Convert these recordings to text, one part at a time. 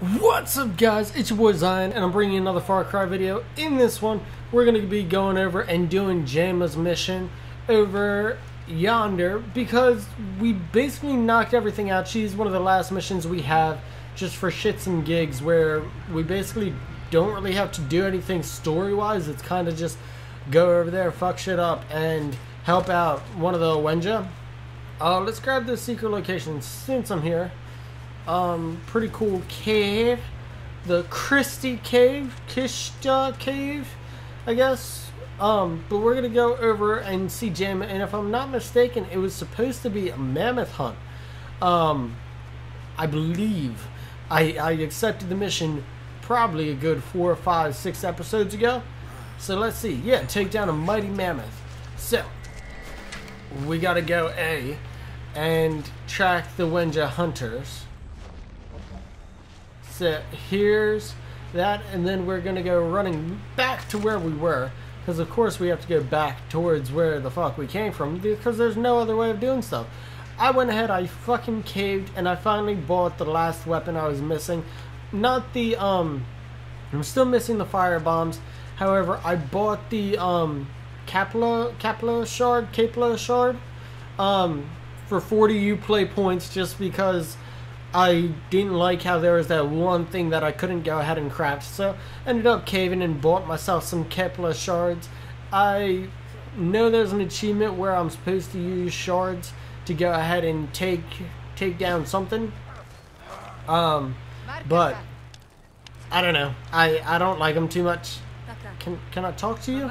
What's up guys, it's your boy Zion and I'm bringing you another Far Cry video. In this one, we're going to be going over and doing Jayma's mission over yonder because we basically knocked everything out. She's one of the last missions we have just for shits and gigs where we basically don't really have to do anything story-wise. It's kind of just go over there, fuck shit up, and help out one of the Wenja. Uh, let's grab the secret location since I'm here um, pretty cool cave. The Christie Cave, Kishta Cave, I guess. Um, but we're gonna go over and see Jim. and if I'm not mistaken, it was supposed to be a mammoth hunt. Um, I believe I, I accepted the mission probably a good four or five, six episodes ago. So let's see. Yeah, take down a mighty mammoth. So we gotta go A and track the Wenja hunters. Here's that, and then we're gonna go running back to where we were, because of course we have to go back towards where the fuck we came from, because there's no other way of doing stuff. I went ahead, I fucking caved, and I finally bought the last weapon I was missing. Not the, um, I'm still missing the fire bombs. However, I bought the, um, Capla, Capla shard, Capla shard, um, for 40 Uplay points just because I didn't like how there was that one thing that I couldn't go ahead and craft, so ended up caving and bought myself some Kepler shards. I know there's an achievement where I'm supposed to use shards to go ahead and take take down something. Um, but I don't know. I I don't like them too much. Can can I talk to you?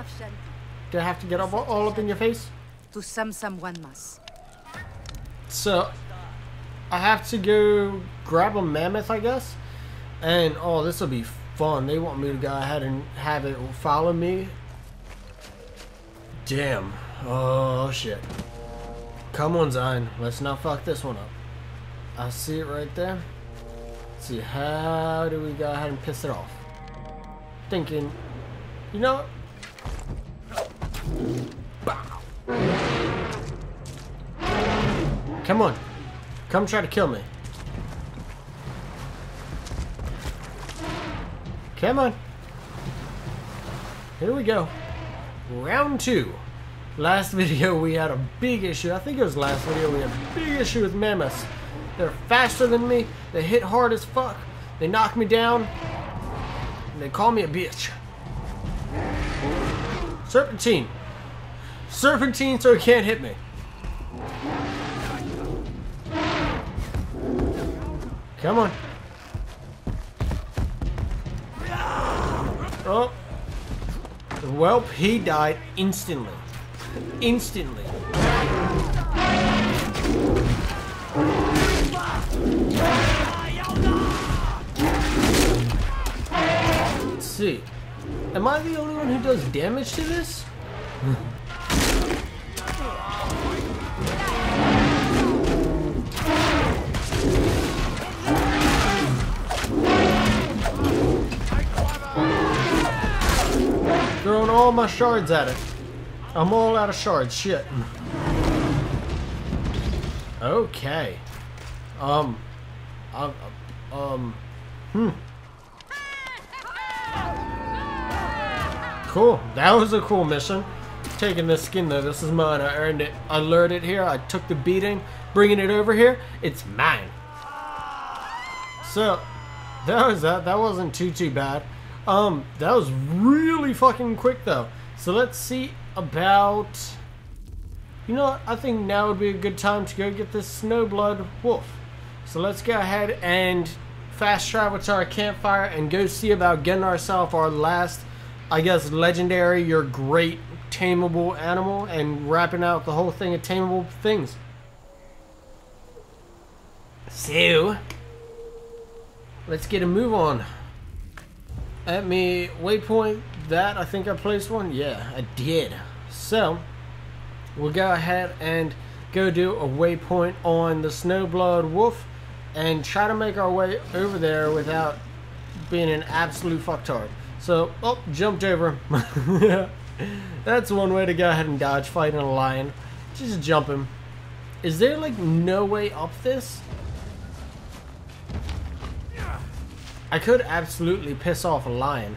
Do I have to get up all up in your face? To some someone must. So I have to go grab a mammoth, I guess. And oh, this will be fun. They want me to go ahead and have it follow me. Damn. Oh shit. Come on, Zion. Let's not fuck this one up. I see it right there. Let's see, how do we go ahead and piss it off? Thinking, you know Come on. Come try to kill me. Come on. Here we go. Round two. Last video we had a big issue. I think it was last video we had a big issue with mammoths. They're faster than me. They hit hard as fuck. They knock me down. And they call me a bitch. Serpentine. Serpentine so he can't hit me. Come on. Oh. Well, he died instantly. Instantly. Let's see. Am I the only one who does damage to this? Throwing all my shards at it. I'm all out of shards. Shit. Okay. Um. Um. Um. Hmm. Cool. That was a cool mission. Taking this skin though. This is mine. I earned it. I lured it here. I took the beating. Bringing it over here. It's mine. So, that was that. That wasn't too, too bad. Um, that was really fucking quick though. So let's see about... You know what? I think now would be a good time to go get this Snowblood Wolf. So let's go ahead and fast travel to our campfire and go see about getting ourselves our last, I guess, legendary, your great tameable animal and wrapping out the whole thing of tameable things. So, let's get a move on. At me waypoint that I think I placed one. Yeah, I did. So we'll go ahead and go do a waypoint on the Snowblood Wolf and try to make our way over there without being an absolute fucktard. So, oh, jumped over. That's one way to go ahead and dodge fighting a lion. Just jump him. Is there like no way up this? I could absolutely piss off a lion.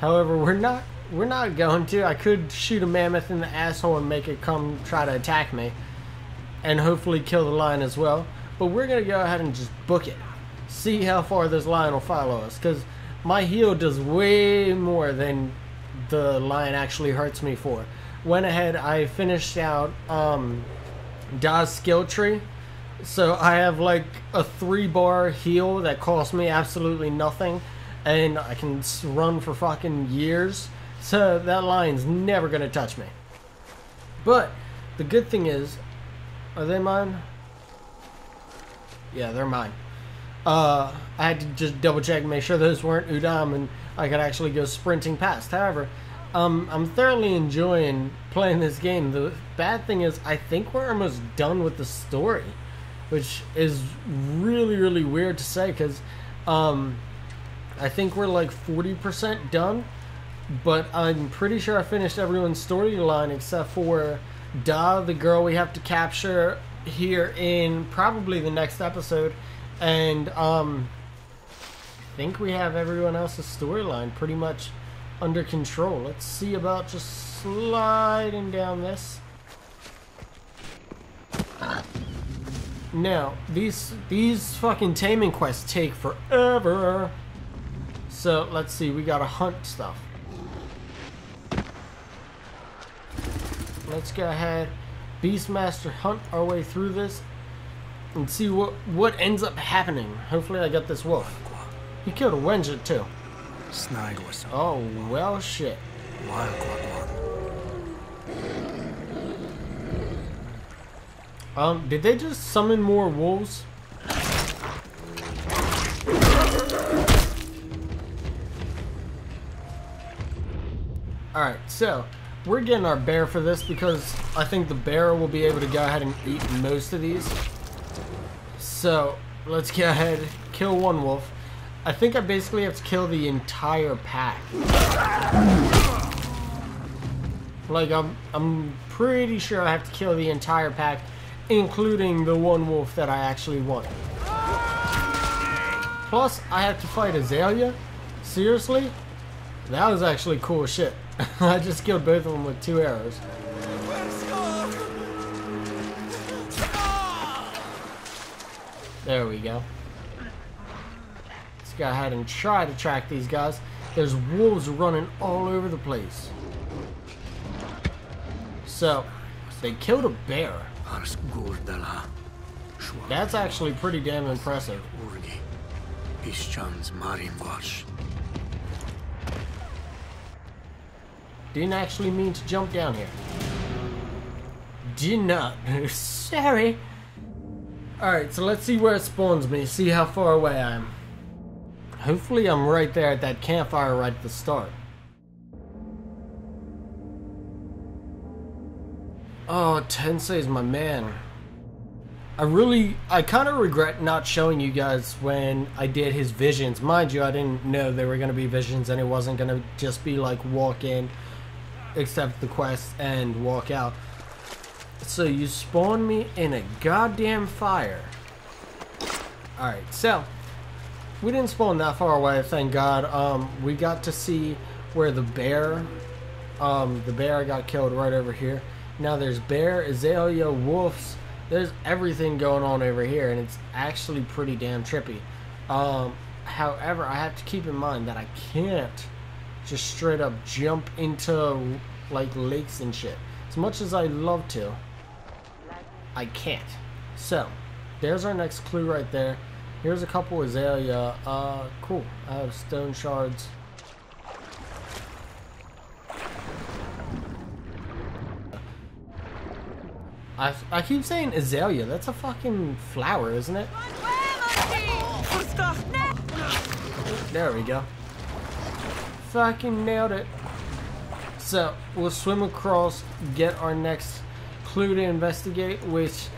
However, we're not we're not going to. I could shoot a mammoth in the asshole and make it come try to attack me. And hopefully kill the lion as well. But we're going to go ahead and just book it. See how far this lion will follow us. Because my heal does way more than the lion actually hurts me for. Went ahead, I finished out um, Dah's skill tree. So I have like a three bar heal that costs me absolutely nothing. And I can run for fucking years. So that lion's never gonna touch me. But the good thing is, are they mine? Yeah, they're mine. Uh, I had to just double check and make sure those weren't Udam and I could actually go sprinting past. However, um, I'm thoroughly enjoying playing this game. The bad thing is, I think we're almost done with the story, which is really, really weird to say because um, I think we're like 40% done, but I'm pretty sure I finished everyone's storyline except for Dah, the girl we have to capture here in probably the next episode, and um, I think we have everyone else's storyline pretty much under control. Let's see about just sliding down this. Now, these these fucking taming quests take forever. So, let's see, we gotta hunt stuff. Let's go ahead, Beastmaster hunt our way through this and see what what ends up happening. Hopefully I get this wolf. He killed a Wenja too. Oh, well shit. Um, did they just summon more wolves? Alright, so, we're getting our bear for this because I think the bear will be able to go ahead and eat most of these. So, let's go ahead, kill one wolf. I think I basically have to kill the entire pack. Like, I'm, I'm pretty sure I have to kill the entire pack, including the one wolf that I actually want. Plus, I have to fight Azalea? Seriously? That was actually cool shit. I just killed both of them with two arrows. There we go Let's go ahead and try to track these guys. There's wolves running all over the place. So, they killed a bear. That's actually pretty damn impressive. Didn't actually mean to jump down here. Did not. Sorry. Alright, so let's see where it spawns me. See how far away I am. Hopefully I'm right there at that campfire right at the start. Oh, Tensay's my man. I really, I kind of regret not showing you guys when I did his visions. Mind you, I didn't know there were going to be visions and it wasn't going to just be like walk in, accept the quest, and walk out. So you spawned me in a goddamn fire. Alright, so we didn't spawn that far away, thank God. Um, we got to see where the bear, um, the bear got killed right over here. Now there's bear, azalea, wolves. There's everything going on over here, and it's actually pretty damn trippy. Um, however, I have to keep in mind that I can't just straight up jump into like lakes and shit. As much as I love to, I can't. So, there's our next clue right there. Here's a couple azalea. Uh, cool. I have stone shards. I, I keep saying azalea. That's a fucking flower, isn't it? There we go. Fucking nailed it. So, we'll swim across, get our next clue to investigate, which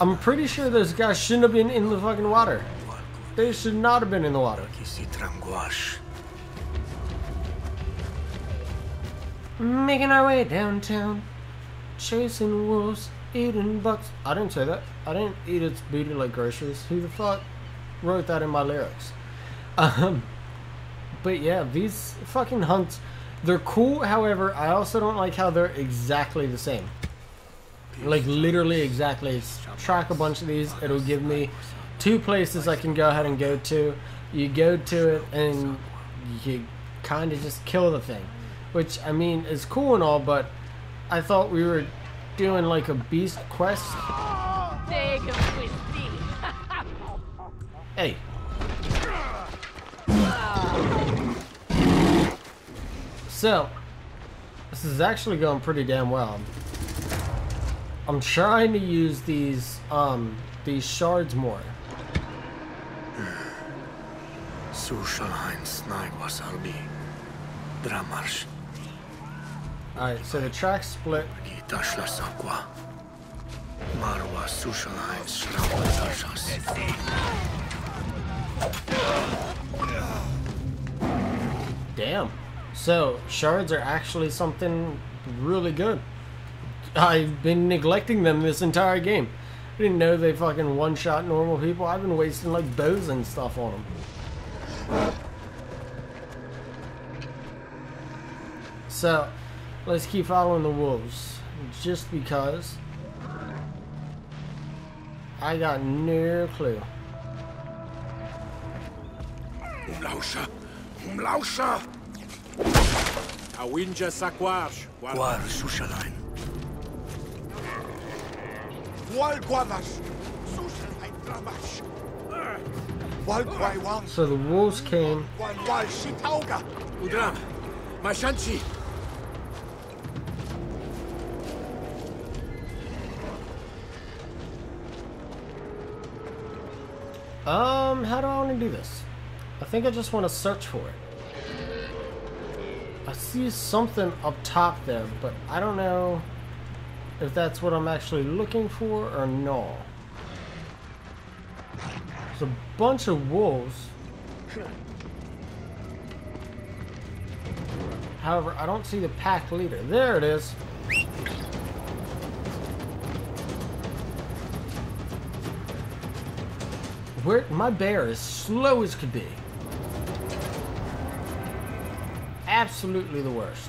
I'm pretty sure those guys shouldn't have been in the fucking water. They should not have been in the water. Making our way downtown, chasing wolves, eating butts. I didn't say that. I didn't eat its booty like groceries. Who the fuck wrote that in my lyrics? Um, but yeah, these fucking hunts, they're cool. However, I also don't like how they're exactly the same. Like literally exactly. Track a bunch of these. It'll give me two places I can go ahead and go to. You go to it and you kind of just kill the thing, which I mean is cool and all, but I thought we were doing like a beast quest. Hey. So, this is actually going pretty damn well. I'm trying to use these um these shards more. Alright, so the track split. Damn. So, shards are actually something really good. I've been neglecting them this entire game. I didn't know they fucking one-shot normal people. I've been wasting like bows and stuff on them. So, let's keep following the wolves. Just because I got no clue. Umlauscher! Umlauscher! Awinja Sakwarsh. Gwar Sushalain. Wal Gwamash! Sushalain Dramash! So the wolves came. Wal Wal Shitauga! Udram. Mashanchi. Um, how do I want to do this? I think I just want to search for it. I see something up top there, but I don't know if that's what I'm actually looking for or no. There's a bunch of wolves. However, I don't see the pack leader. There it is. Where my bear is slow as could be. Absolutely the worst.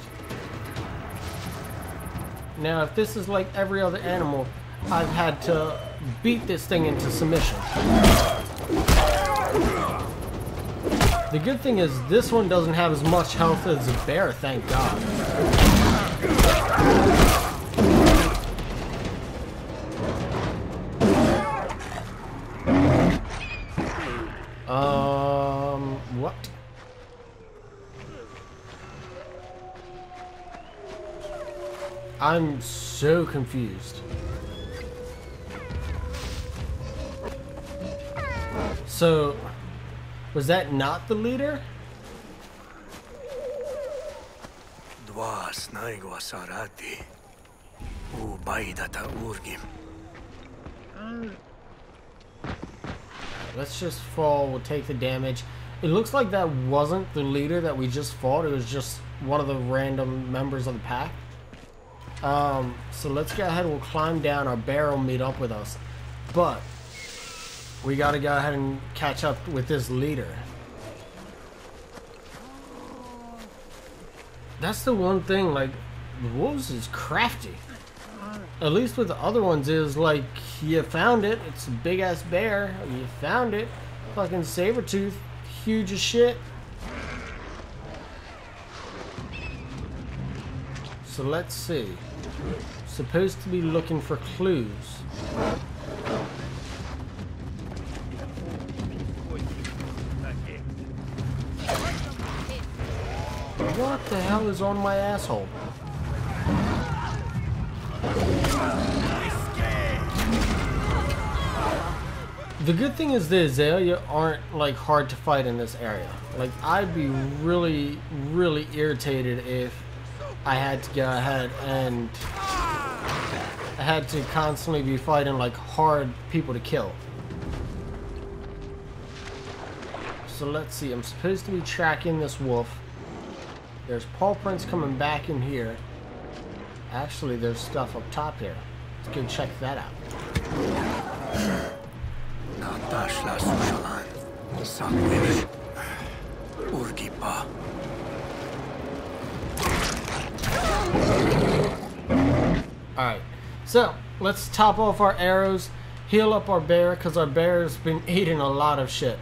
Now, if this is like every other animal, I've had to beat this thing into submission. The good thing is this one doesn't have as much health as a bear, thank God. I'm so confused. So, was that not the leader? Sarati. U Baidata Urgim. Let's just fall, we'll take the damage. It looks like that wasn't the leader that we just fought, it was just one of the random members of the pack. Um, so let's go ahead, we'll climb down, our bear will meet up with us. But, we gotta go ahead and catch up with this leader. That's the one thing, like, the wolves is crafty. At least with the other ones is like you found it. It's a big ass bear. You found it. Fucking saber tooth, huge as shit. So let's see. Supposed to be looking for clues. What the hell is on my asshole? The good thing is the Azalea aren't like hard to fight in this area. Like I'd be really, really irritated if I had to go ahead and I had to constantly be fighting like hard people to kill. So let's see, I'm supposed to be tracking this wolf. There's paw prints coming back in here. Actually, there's stuff up top here. Let's go check that out. So, let's top off our arrows, heal up our bear, because our bear's been eating a lot of shit.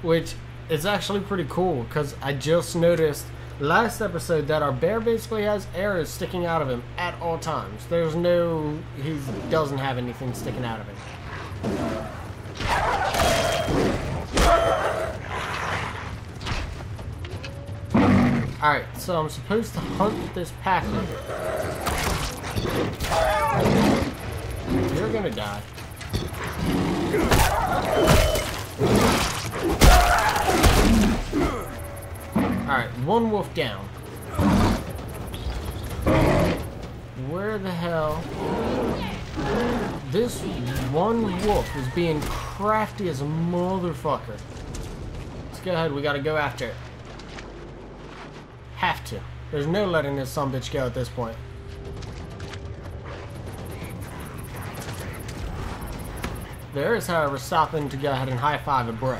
Which is actually pretty cool, because I just noticed last episode that our bear basically has arrows sticking out of him at all times. There's no... he doesn't have anything sticking out of him. Alright, so I'm supposed to hunt this pack You're gonna die. Alright, one wolf down. Where the hell? This one wolf is being crafty as a motherfucker. Let's go ahead, we gotta go after it. Have to. There's no letting this some bitch go at this point. There is, however, stopping to go ahead and high five a bro.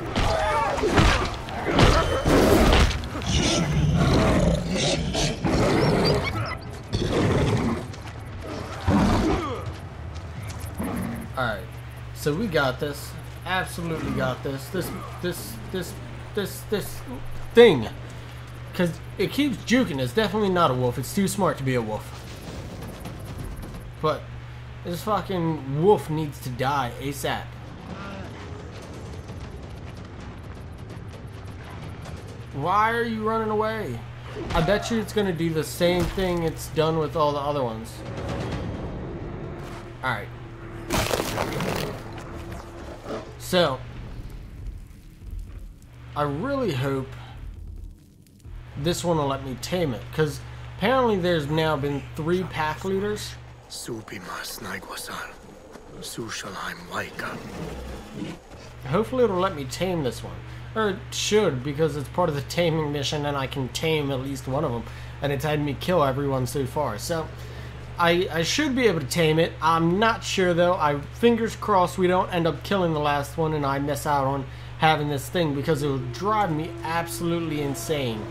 Alright. So we got this. Absolutely got this. This, this, this, this, this thing. Because it keeps juking. It's definitely not a wolf. It's too smart to be a wolf. But this fucking wolf needs to die ASAP. Why are you running away? I bet you it's gonna do the same thing it's done with all the other ones. Alright. So, I really hope this one will let me tame it, because apparently there's now been three pack leaders. Sushalheim Waika. Hopefully it'll let me tame this one. Or it should, because it's part of the taming mission and I can tame at least one of them. And it's had me kill everyone so far. So, I, I should be able to tame it. I'm not sure though. I fingers crossed we don't end up killing the last one and I miss out on having this thing because it would drive me absolutely insane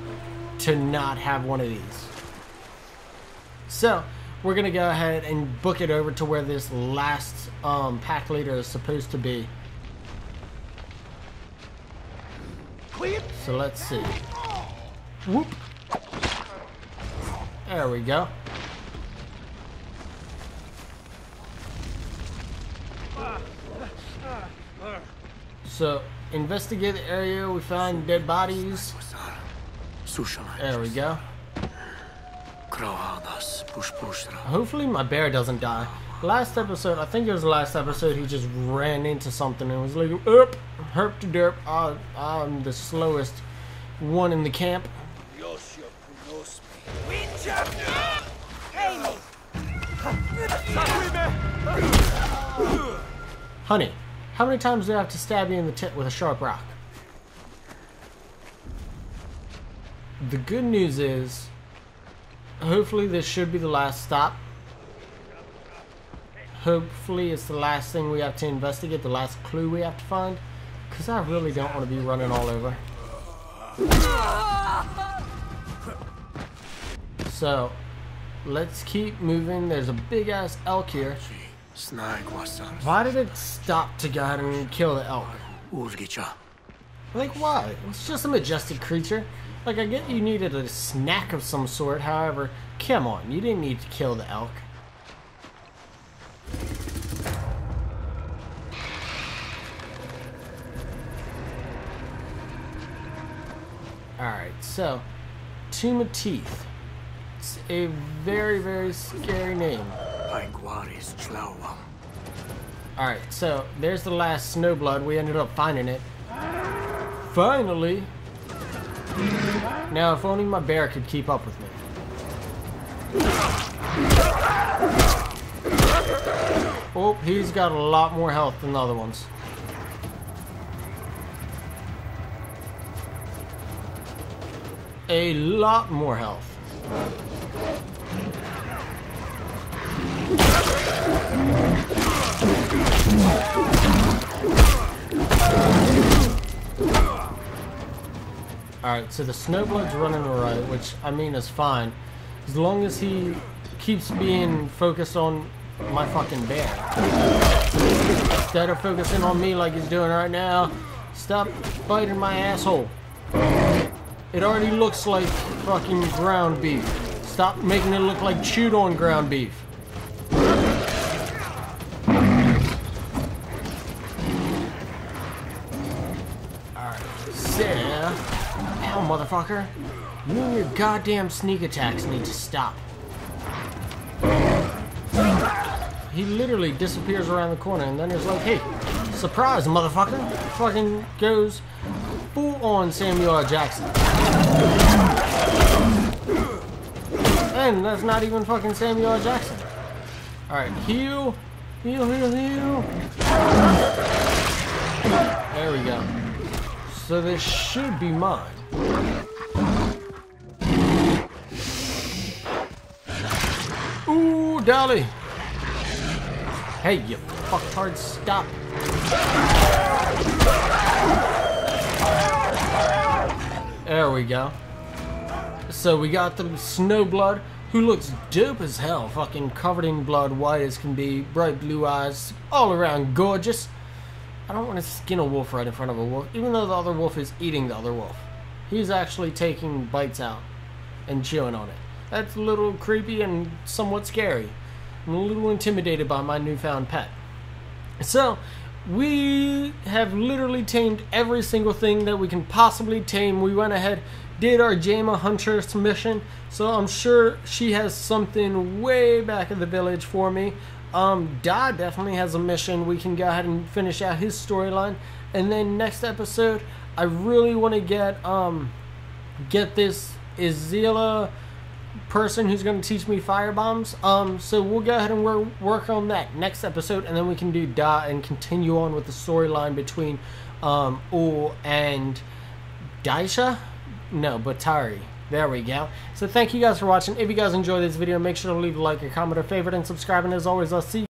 to not have one of these. So, we're going to go ahead and book it over to where this last um, pack leader is supposed to be. So let's see. Whoop. There we go. So, investigate the area. We find dead bodies. There we go. Krahadas Pushpushra. Hopefully my bear doesn't die. Last episode, I think it was the last episode, he just ran into something and was like, Oop! Herp to derp. Uh, I'm the slowest one in the camp. Honey, how many times do I have to stab you in the tit with a sharp rock? The good news is, hopefully this should be the last stop. Hopefully it's the last thing we have to investigate, the last clue we have to find. Because I really don't want to be running all over. So, let's keep moving. There's a big ass elk here. Why did it stop to go ahead and kill the elk? Like, why? It's just a majestic creature. Like, I get you needed a snack of some sort, however, come on, you didn't need to kill the elk. Alright, so, Tomb of Teeth. It's a very, very scary name. Alright, so there's the last Snowblood. We ended up finding it. Finally! Now, if only my bear could keep up with me. Oh, he's got a lot more health than the other ones. A lot more health. Uh, Alright, so the Snowblood's running right, which I mean is fine. As long as he keeps being focused on my fucking bear. Instead of focusing on me like he's doing right now, stop biting my asshole. It already looks like fucking ground beef. Stop making it look like chewed on ground beef. Motherfucker. You and your goddamn sneak attacks need to stop. He literally disappears around the corner and then it's like, hey, surprise, motherfucker. Fucking goes full on Samuel L. Jackson. And that's not even fucking Samuel L. Jackson. Alright, heal. Heal, heal, heal. There we go. So this should be mine. Ooh, Dolly. Hey, you fucktard, stop. There we go. So we got the Snowblood, who looks dope as hell, fucking covered in blood, white as can be, bright blue eyes, all around gorgeous. I don't want to skin a wolf right in front of a wolf, even though the other wolf is eating the other wolf. He's actually taking bites out and chewing on it. That's a little creepy and somewhat scary. I'm a little intimidated by my newfound pet. So, we have literally tamed every single thing that we can possibly tame. We went ahead, did our Jayma Huntress mission, so I'm sure she has something way back in the village for me. Um, Dah definitely has a mission. We can go ahead and finish out his storyline, and then next episode, I really want to get um, get this Izila person who's going to teach me fire bombs. Um, so we'll go ahead and work, work on that next episode, and then we can do Dah and continue on with the storyline between um, U and Daisha. No, Batari. There we go. So thank you guys for watching. If you guys enjoyed this video, make sure to leave a like, a comment, a favorite, and subscribe. And as always, I'll see you.